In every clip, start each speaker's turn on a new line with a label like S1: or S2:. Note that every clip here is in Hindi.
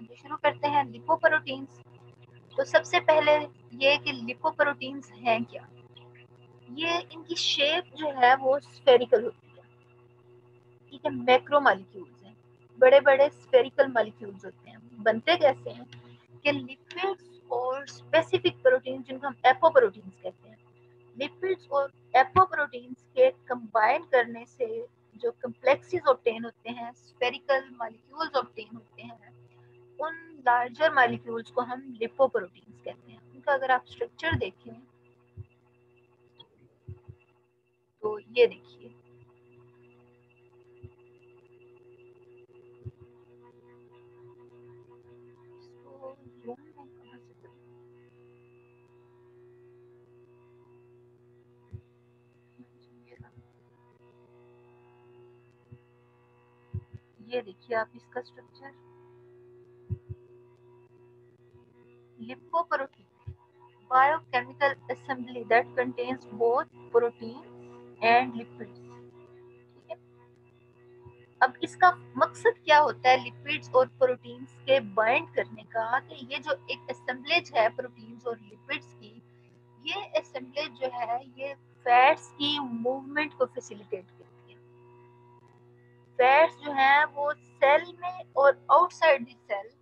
S1: जी शुरू करते हैं लिपोप्रोटीन्स तो सबसे पहले ये कि लिपोप्रोटीन्स हैं क्या? ये इनकी शेप जो है वो स्फेरिकल होती है। ठीक है मैक्रो मालिक्यूल्स हैं। बड़े बड़े स्फेरिकल मालिक्यूल्स होते हैं। बनते कैसे हैं? कि लिपिड्स और स्पेसिफिक प्रोटीन जिनको हम एपोप्रोटीन्स कहते हैं। लिपिड्स और एपोप्रोटीन्स के कंबाइन करने से जो कम्प्लेक्सेस ऑप्टेन होते हैं स्फेरिकल मालिक्यूल्स ऑब्टेन होते हैं उन लार्जर मालिक्यूल्स को हम लिपोप्रोटीन्स कहते हैं। उनका अगर आप स्ट्रक्चर देखें तो ये देखिए। ये देखिए आप इसका structure assembly that contains both protein and lipids ठीक है? अब इसका मकसद क्या होता है लिपिड्स और प्रोटीन्स के बाइंड करने का? कि ये जो एक असेंबलेज है प्रोटीन्स और लिपिड्स की, ये असेंबलेज जो है, ये फैट्स की मूवमेंट को फैसिलिटेट करती है। फैट्स जो है, वो सेल में और आउटसाइड द सेल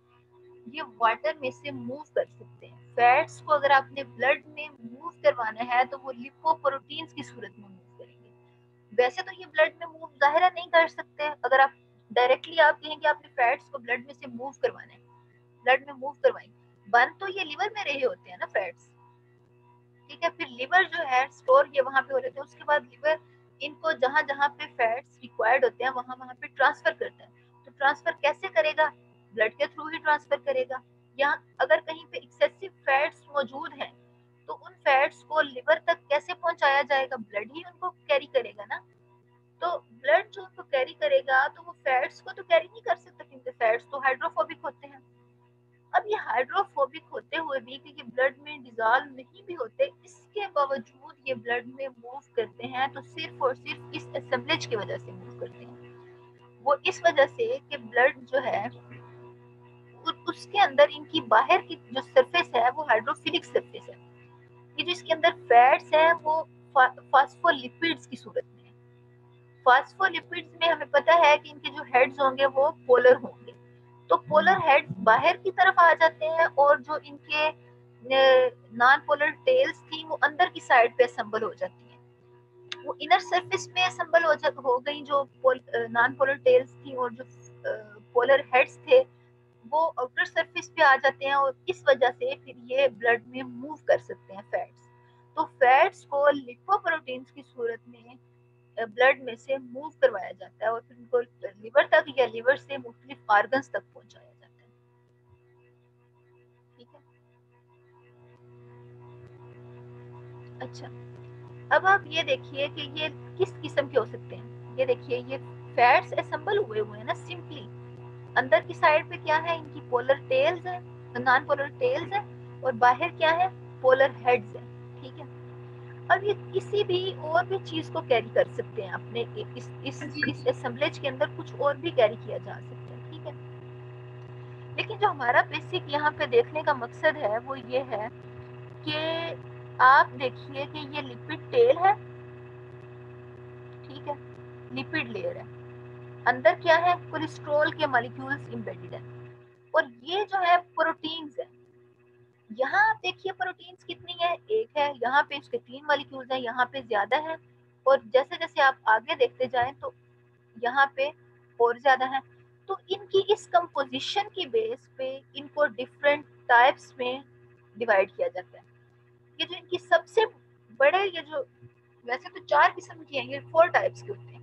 S1: ये वाटर में से मूव कर सकते हैं। फैट्स को अगर आपने ब्लड में मूव करवाना है तो वो लिपोप्रोटीन्स की सूरत में मूव करेंगे। वैसे तो ये ब्लड में मूव ज़ाहिर नहीं कर सकते। अगर आप डायरेक्टली आप कहेंगे आपने फैट्स को ब्लड में से मूव करवाना है ब्लड में मूव करवाएँगे बन तो ये लिवर में रहे होते हैं ना फैट्स ठीक है, फिर लिवर जो है स्टोर ये वहाँ पे हो रहे थे उसके बाद लिवर इनको जहाँ जहाँ पे फैट्स रिक्वायर्ड होते हैं, वहाँ वहाँ पे ट्रांसफ़र करता है। तो ट्रांसफ़र कैसे करेगा? ब्लड के थ्रू ही ट्रांसफ़र करेगा। या अगर कहीं पे एक्सेसिव फैट्स मौजूद हैं तो उन फैट्स को लिवर तक कैसे पहुँचाया जाएगा? ब्लड ही उनको कैरी करेगा ना। तो ब्लड जो उनको कैरी करेगा तो वो फैट्स को तो कैरी नहीं कर सकता, क्योंकि फैट्स तो हाइड्रोफोबिक होते हैं। अब ये हाइड्रोफोबिक होते हुए भी, क्योंकि ब्लड में डिजॉल्व नहीं भी होते, इसके बावजूद ये ब्लड में मूव करते हैं तो सिर्फ़ और सिर्फ़ इस असेंबलेज की वजह से मूव करते हैं। वो इस वजह से कि ब्लड जो है उसके अंदर इनकी बाहर की जो सरफेस है, वो हाइड्रोफिलिक सरफेस है। ये जो इसके अंदर फैट्स है, वो फास्फोलिपिड्स की सूरत में है। फास्फोलिपिड्स में हमें पता है कि इनके जो हेड्स होंगे, वो पोलर होंगे। तो पोलर हेड्स बाहर की तरफ़ आ जाते हैं और जो इनके नॉन पोलर टेल्स थी, वो अंदर की साइड पे असेंबल हो जाती हैं। वो इनर सरफेस में असेंबल हो जा, हो गई जो नॉन पोलर टेल्स थी और जो पोलर हेड्स थे वो आउटर सरफेस पे आ जाते हैं और इस वजह से फिर ये ब्लड में मूव कर सकते हैं फैट्स तो फैट्स को लिपोप्रोटीन्स की सूरत में ब्लड में से मूव करवाया जाता है और फिर उनको लिवर तक या लिवर से मुख्तलिफ़ ऑर्गन्स तक पहुँचाया जाता है। है? अच्छा अब आप ये देखिए कि ये किस किस्म के हो सकते हैं। ये देखिए, ये फैट्स असेंबल हुए हुए हैं ना सिंपली अंदर की साइड पे क्या है? इनकी पोलर टेल्स है नॉन पोलर टेल्स है और बाहर क्या है? पोलर हेड्स है ठीक है? अब ये किसी भी और भी चीज़ को कैरी कर सकते हैं अपने इस इस इस असेंबलेज के अंदर कुछ और भी कैरी किया जा सकता है ठीक है? लेकिन जो हमारा बेसिक यहाँ पे देखने का मकसद है वो ये है कि आप देखिए कि ये लिपिड टेल है ठीक है? लिपिड लेयर है। अंदर क्या है? कोलेस्ट्रॉल के मॉलिक्यूल्स एम्बेडेड है। और ये जो है प्रोटीन्स है। यहाँ आप देखिए प्रोटीन्स कितनी है? एक है। यहाँ पे इसके तीन मॉलिक्यूल्स हैं। यहाँ पे ज़्यादा है। और जैसे जैसे आप आगे देखते जाएँ तो यहाँ पे और ज़्यादा है। तो इनकी इस कंपोजिशन की बेस पे इनको डिफरेंट टाइप्स में डिवाइड किया जाता है। ये जो इनकी सबसे बड़े ये जो, वैसे तो चार किस्म की हैं, ये फोर टाइप्स के होते हैं।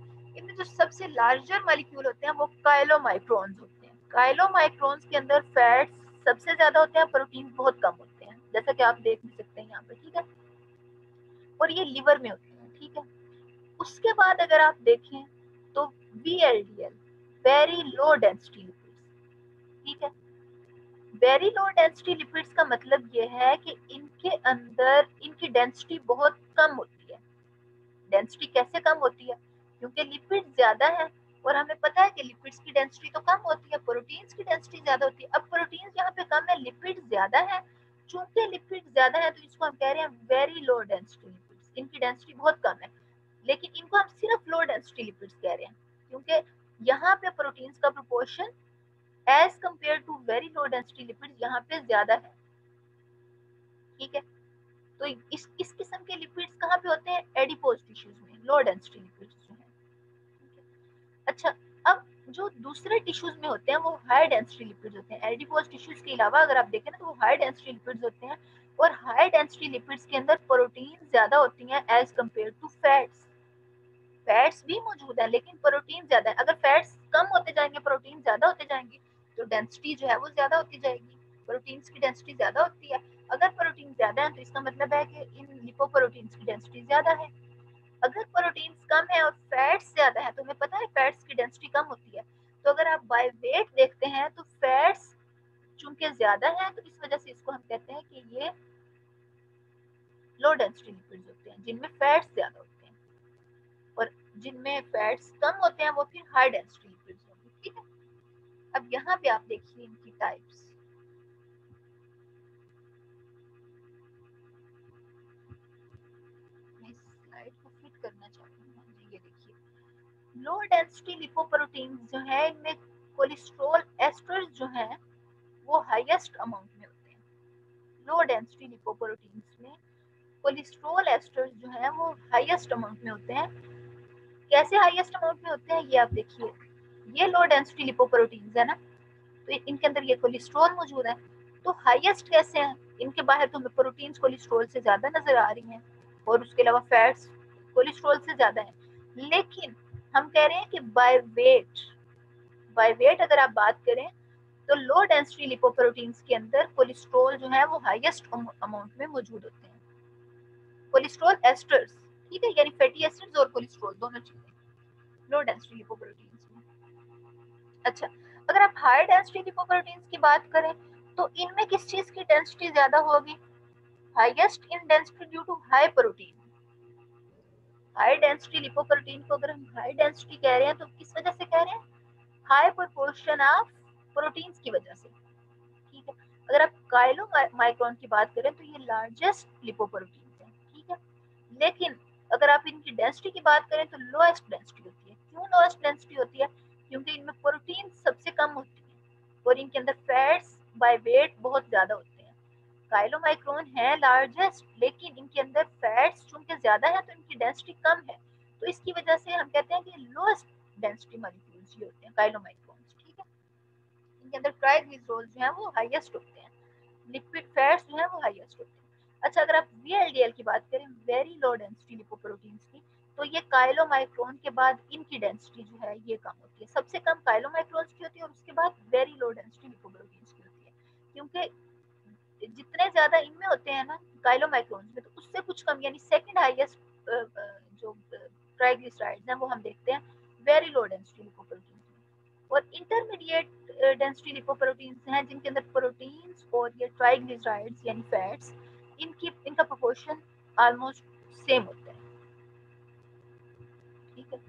S1: इनमें जो सबसे लार्जर मॉलिक्यूल होते हैं, वो काइलोमाइक्रोन्स होते हैं। काइलोमाइक्रोन्स के अंदर फैट्स सबसे ज़्यादा होते हैं प्रोटीन बहुत कम होते हैं, जैसा कि आप देख भी सकते हैं यहाँ पे, ठीक है? और ये लिवर में होते हैं, ठीक है? उसके बाद अगर आप देखें तो V very low density lipids ठीक है? वेरी लो डेंसिटी लिपिड्स का मतलब ये है कि इनके अंदर, इनकी डेंसिटी बहुत कम होती है। डेंसिटी कैसे कम होती है? क्योंकि लिपिड ज़्यादा है और हमें पता है कि लिपिड्स की डेंसिटी तो कम होती है प्रोटीन्स की डेंसिटी ज़्यादा होती है। अब प्रोटीन्स यहाँ पे कम है लिपिड ज़्यादा है। चूँकि लिपिड ज़्यादा है तो इसको हम कह रहे हैं वेरी लो डेंसिटी लिपिड्स इनकी डेंसिटी बहुत कम है, लेकिन इनको हम सिर्फ़ लो डेंसिटी लिपिड्स कह रहे हैं। क्योंकि यहाँ पे प्रोटीन्स का proportion as compared to very low density lipids यहाँ पे ज़्यादा है। ठीक है? तो इस इस किस्म के लिपिड्स कहाँ पे होते हैं? एडिपोज टिश्यूज में लो डेंसिटी लिपिड्स अच्छा अब जो दूसरे टिश्यूज में होते हैं, वो हाई डेंसिटी लिपिड्स होते हैं। एडिपोज टिश्यूज के अलावा अगर आप देखें ना तो वो हाई डेंसिटी लिपिड्स होते हैं और हाई डेंसिटी लिपिड्स के अंदर प्रोटीन ज़्यादा होती हैं as compared to fats fats भी मौजूद है, लेकिन प्रोटीन ज़्यादा है। अगर फैट्स कम होते जाएँगे प्रोटीन ज़्यादा होते जाएँगे तो डेंसिटी जो है वो ज़्यादा होती जाएगी। प्रोटीन्स की डेंसिटी ज़्यादा होती है। अगर प्रोटीन ज़्यादा है तो इसका मतलब है कि इन लिपोप्रोटीन्स की डेंसिटी ज़्यादा है। अगर प्रोटीन कम है और फैट्स ज़्यादा है तो हमें फैट्स की डेंसिटी कम होती है। तो अगर आप बाय वेट देखते हैं तो फैट्स चूँकि ज़्यादा है तो इस वजह से इसको हम कहते हैं कि ये लो डेंसिटी लिपिड्स होते हैं, जिनमें फैट्स ज़्यादा होते हैं। और जिनमें फैट्स कम होते हैं, वो फिर हाई डेंसिटी लिपिड्स होंगे, ठीक है? अब यहाँ पे आप देखिए इनकी टाइप्स करना चाहती हाँ ये देखिए। लो डेंसिटी लिपोप्रोटीन जो है, इनमें कोलेस्ट्रॉल एस्टर्स जो है, वो हाईएस्ट अमाउंट में होते हैं। लो डेंसिटी लिपोप्रोटीन में कोलेस्ट्रॉल एस्टर्स जो है, वो हाईएस्ट अमाउंट में होते हैं। कैसे हाईएस्ट अमाउंट में होते हैं, ये आप देखिए। ये लो डेंसिटी लिपोप्रोटीन है ना तो इनके अंदर ये कोलेस्ट्रॉल मौजूद है। तो हाईएस्ट कैसे हैं? इनके बाहर तो प्रोटीन्स कोलेस्ट्रॉल से ज़्यादा नज़र आ रही हैं, और उसके अलावा फैट्स कोलेस्ट्रॉल से ज़्यादा है। लेकिन हम कह रहे हैं कि बाय वेट बाय वेट अगर आप बात करें तो लो डेंसिटी लिपोप्रोटीन्स के अंदर कोलेस्ट्रॉल जो है वो हाईएस्ट अमाउंट में मौजूद होते हैं। कोलेस्ट्रॉल एस्टर्स ठीक है? यानी फैटी एसिड्स और कोलेस्ट्रॉल दोनों चीज़ें लो डेंसिटी लिपोप्रोटीन्स में। अच्छा अगर आप हाई डेंसिटी लिपोप्रोटीन्स की बात करें तो इनमें किस चीज़ की डेंसिटी ज़्यादा होगी? Highest in density due to high protein high density lipoprotein को अगर हम हाई डेंसिटी कह रहे हैं तो किस वजह से कह रहे हैं? हाई प्रोपोर्शन ऑफ़ प्रोटीन्स की वजह से। ठीक है? अगर आप काइलो माइक्रोन की बात करें तो ये लार्जेस्ट लिपोप्रोटीन है। ठीक है? लेकिन अगर आप इनकी डेंसिटी की बात करें तो लोएस्ट डेंसिटी होती है। क्यों लोएस्ट डेंसिटी होती है? क्योंकि इनमें प्रोटीन सबसे कम होती है और इनके अंदर फैट्स बाय वेट बहुत ज़्यादा होते हैं। काइलोमाइक्रोन है लार्जेस्ट लेकिन इनके अंदर फैट्स चूँकि ज़्यादा है तो इनकी डेंसिटी कम है। तो इसकी वजह से हम कहते हैं कि लोएस्ट डेंसिटी मॉलिक्यूल्स ये होते हैं काइलोमाइक्रोन्स ठीक है? इनके अंदर ट्राइग्लिसरॉल जो है, वो हाईएस्ट होते हैं। लिपिड फैट्स जो है, वो हाईएस्ट होते हैं। अच्छा अगर आप वीएलडीएल की बात करें वेरी लो डेंसिटी लिपोप्रोटीन्स की तो ये काइलोमाइक्रोन के बाद इनकी डेंसिटी जो है, ये कम होती है। सबसे कम काइलोमाइक्रोन्स की होती है और उसके बाद वेरी लो डेंसिटी लिपोप्रोटीन्स की होती है। क्योंकि जितने ज़्यादा इनमें होते हैं ना काइलोमाइक्रोन्स में तो उससे कुछ कम, यानी सेकेंड हाईएस्ट जो ट्राइग्लिसराइड्स हैं, वो हम देखते हैं वेरी लो डेंसिटी लिपोप्रोटीन और इंटरमीडिएट डेंसिटी लिपोप्रोटीन्स हैं, जिनके अंदर प्रोटीन्स और ये ट्राइग्लिसराइड्स यानी फैट्स इनकी, इनका प्रोपोर्शन ऑलमोस्ट सेम होता है। ठीक है?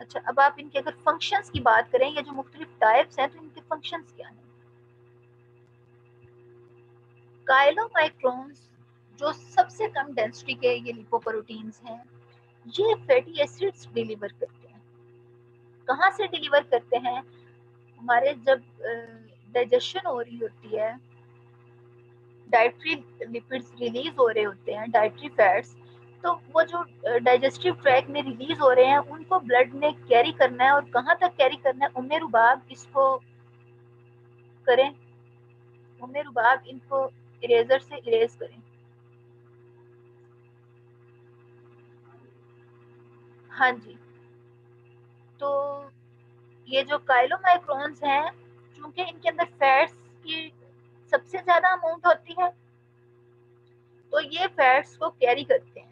S1: अच्छा अब आप इनके अगर फ़ंक्शंस की बात करें, या जो मुख्तलिफ़ टाइप्स हैं तो इनके फ़ंक्शंस क्या हैं? काइलोमाइक्रोन्स जो सबसे कम डेंसिटी के ये लिपोप्रोटीन्स हैं, ये फैटी एसिड्स डिलीवर करते हैं। कहाँ से डिलीवर करते हैं? हमारे जब डाइजेशन हो रही होती है डाइट्री लिपिड्स रिलीज़ हो रहे होते हैं डाइट्री फैट्स तो वो जो डाइजेस्टिव ट्रैक में रिलीज़ हो रहे हैं, उनको ब्लड में कैरी करना है और कहाँ तक कैरी करना है उमेर उबाग इसको करें। उमेर उबाग इनको इरेजर से इरेज करें। हाँ जी। तो ये जो काइलोमाइक्रोन्स हैं, चूँकि इनके अंदर फैट्स की सबसे ज़्यादा अमाउंट होती है तो ये फैट्स को कैरी करते हैं।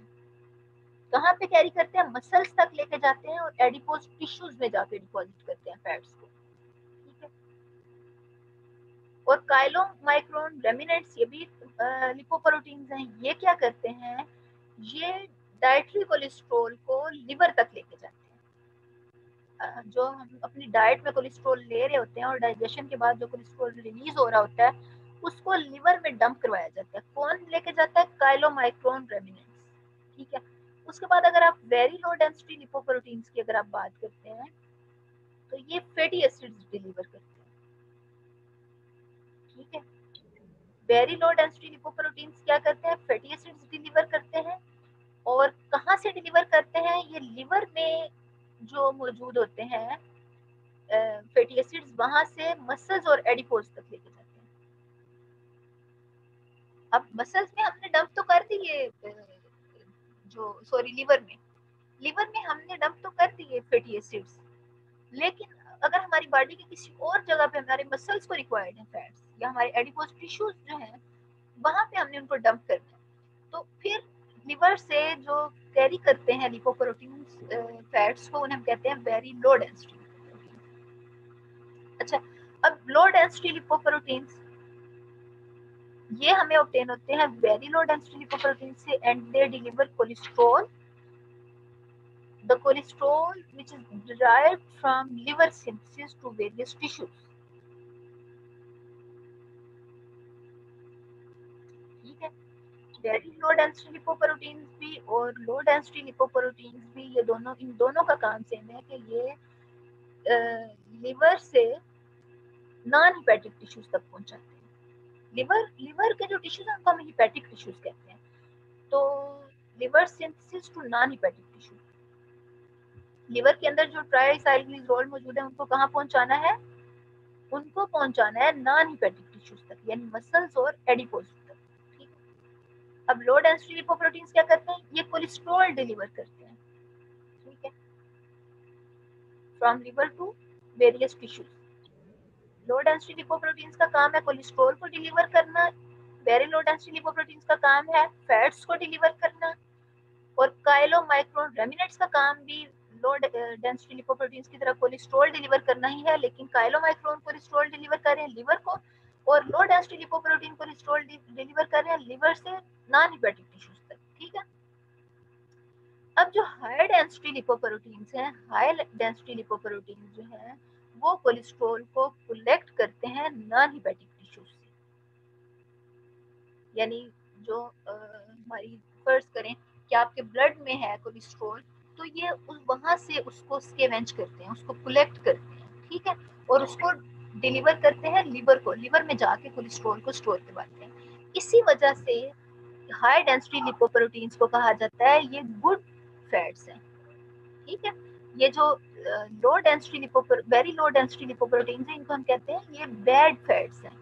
S1: कहाँ पे कैरी करते हैं? मसल्स तक लेके जाते हैं और एडिपोज टिश्यूज में जाके डिपॉजिट करते हैं फैट्स को। और काइलोमाइक्रोन रेमिनेंट्स, ये भी लिपोप्रोटीन्स हैं, ये क्या करते हैं? ये डाइटरी कोलेस्ट्रोल को लिवर तक लेके जाते हैं। जो हम अपनी डाइट में कोलेस्ट्रोल ले रहे होते हैं और डाइजेशन के बाद जो कोलेस्ट्रोल रिलीज़ हो रहा होता है, उसको लिवर में डंप करवाया जाता है। कौन लेके जाता है? काइलोमाइक्रोन रेमिनेंस ठीक है? उसके बाद अगर आप वेरी लो डेंसिटी लिपोप्रोटीन्स की अगर आप बात करते हैं तो ये फैटी एसिड्स डिलीवर करते हैं। ठीक है? वेरी लो डेंसिटी लिपोप्रोटीन्स क्या करते हैं? फैटी एसिड्स डिलीवर करते हैं। और कहाँ से डिलीवर करते हैं? ये लिवर में जो मौजूद होते हैं फैटी एसिड्स वहाँ से मसल्स और एडिपोज तक लेके जाते हैं। अब मसल्स में हमने डंप तो कर दिए जो सॉरी लिवर में। लिवर में हमने डंप तो कर दिए फैटी एसिड्स लेकिन अगर हमारी बॉडी के किसी और जगह पे हमारे मसल्स को रिक्वायर्ड है फैट्स या हमारे एडिपोज टिश्यूज जो हैं, वहाँ पे हमने उनको डंप करना है तो फिर लिवर से जो कैरी करते हैं लिपोप्रोटीन फैट्स को, उन्हें हम कहते हैं वेरी लो डेंसिटी अच्छा अब लो डेंसिटी लिपोप्रोटीन्स ये हमें ऑब्टेन होते हैं वेरी लो डेंसिटी लिपोप्रोटीन से and they deliver cholesterol the cholesterol which is derived from liver synthesis to various tissues very low density lipoproteins भी और लो डेंसिटी लिपोप्रोटीन्स भी, ये दोनों, इन दोनों का काम सेम है कि ये लिवर से नॉन हिपैटिक टिश्यूज तक पहुंचाते हैं। लिवर लिवर के जो टिश्यूज हैं, उनको हम हिपैटिक टिश्यूज कहते हैं। तो liver synthesis to non hepatic tissue liver के अंदर जो ट्राइसाइक्लिजोल मौजूद है, उनको कहाँ पहुंचाना है? उनको पहुंचाना है नॉन हिपैटिक टिश्यूज तक, यानी मसल्स और एडिपोज अब लो डेंसिटी लिपोप्रोटीन्स क्या करते हैं? ये कोलेस्ट्रॉल डिलीवर करते हैं। ठीक है? From liver to various tissues low density का काम है कोलेस्ट्रॉल को डिलीवर करना। वेरी लो डेंसिटी लिपोप्रोटीन्स का काम है फैट्स को डिलीवर करना। और काइलो माइक्रोन रेमिनेट्स का काम भी लो डेंसिटी लिपोप्रोटीन्स की तरह कोलेस्ट्रॉल डिलीवर करना ही है, लेकिन काइलो माइक्रोन कोलेस्ट्रॉल डिलीवर कर रहे हैं लिवर को। और low density lipoprotein cholesterol deliver कर रहे हैं लिवर से नॉन हिपैटिक टिश्यूज तक, ठीक है? अब जो हाई डेंसिटी लिपोप्रोटीन्स हैं हाई डेंसिटी लिपोप्रोटीन जो है, वो कोलेस्ट्रॉल को कलेक्ट करते हैं नॉन हिपैटिक टिश्यूज से। यानी जो हमारी फ़र्ज़ करें कि आपके ब्लड में है कोलेस्ट्रॉल तो ये उस, वहाँ से उसको स्केवेंच करते हैं, उसको कलेक्ट करते हैं, ठीक है? और उसको डिलीवर करते हैं लीवर को लिवर में जाके कोलेस्ट्रॉल को स्टोर करवाते हैं। इसी वजह से हाई डेंसिटी लिपोप्रोटीन्स को कहा जाता है, ये गुड फैट्स हैं। ठीक है? ये जो low density lipopro very low density lipoproteins हैं, इनको हम कहते हैं, ये बैड फैट्स हैं।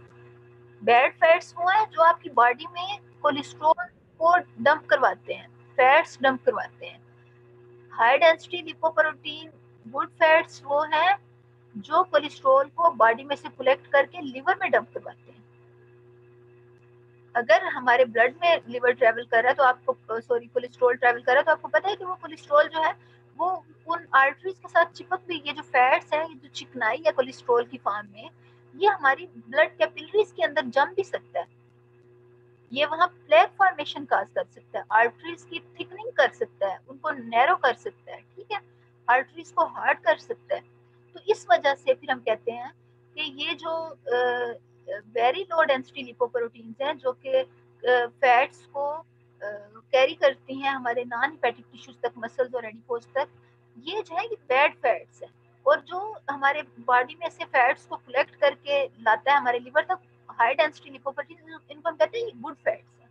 S1: बैड फैट्स वो हैं जो आपकी बॉडी में कोलेस्ट्रॉल को डंप करवाते हैं फैट्स डंप करवाते हैं। High density lipoprotein good fats वो हैं जो कोलेस्ट्रॉल को बॉडी में से कलेक्ट करके लिवर में डंप करवाते हैं। अगर हमारे ब्लड में लिवर ट्रेवल कर रहा है तो आपको सॉरी कोलेस्ट्रॉल ट्रेवल कर रहा है तो आपको पता है कि वो कोलेस्ट्रॉल जो है, वो उन आर्टरीज के साथ चिपक भी ये जो फैट्स है, ये जो चिकनाई है कोलेस्ट्रॉल की फॉर्म में, ये हमारी ब्लड कैपिलरीज के अंदर जम भी सकता है। ये वहाँ प्लेग फॉर्मेशन काज कर सकता है आर्टरीज की थिकनिंग कर सकता है, उनको नैरो कर सकता है, ठीक है? आर्टरीज को हार्ड कर सकता है। इस वजह से फिर हम कहते हैं कि ये जो वेरी लो डेंसिटी लिपोप्रोटीन्स हैं, जो कि फैट्स को कैरी करती हैं हमारे नॉन हिपैटिक टिश्यूज तक मसल्स और एडिपोज तक, ये जो है ये बैड फैट्स हैं। और जो हमारे बॉडी में से फैट्स को कलेक्ट करके लाता है हमारे लिवर तक हाई डेंसिटी लिपोप्रोटीन इनको हम कहते हैं गुड फैट्स हैं।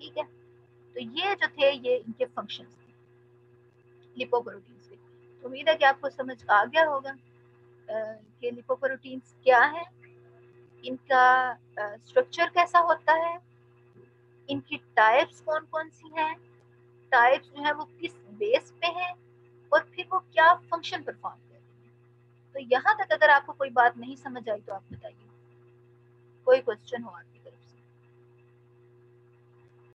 S1: ठीक है? तो ये जो थे, ये, इनके फ़ंक्शन थे लिपोप्रोटीन के। उम्मीद है कि आपको समझ आ गया होगा कि लिपोप्रोटीन्स क्या है, इनका स्ट्रक्चर कैसा होता है, इनकी टाइप्स कौन कौन सी हैं टाइप्स जो है वो किस बेस पे हैं और फिर वो क्या फ़ंक्शन परफॉर्म कर रही है। तो यहाँ तक अगर आपको कोई बात नहीं समझ आई तो आप बताइए। कोई क्वेश्चन हो आपके